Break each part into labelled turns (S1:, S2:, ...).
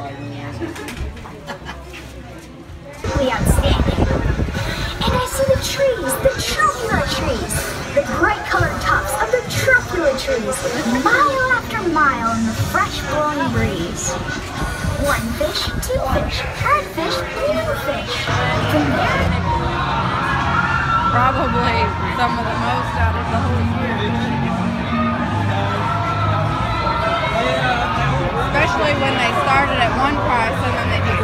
S1: Really outstanding. And I see the trees, the truffula trees, the bright colored tops of the truffula trees, mile after mile in the fresh blowing breeze. One fish, two fish, third fish, new fish. From there,
S2: Probably some of the most out of the whole year. Especially when they started at one price and then they just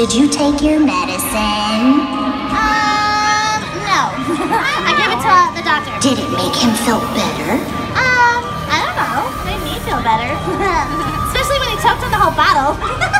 S1: Did you take your medicine? Um, no. I gave it to uh, the doctor. Did it make him feel better? Um, I don't know. Made me feel better. Especially when he choked on the whole bottle.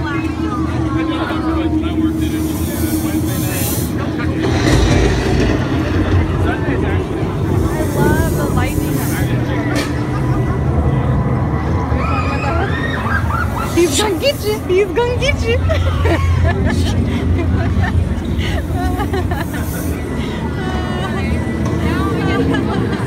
S1: He's gonna get you.
S2: He's gonna get you. now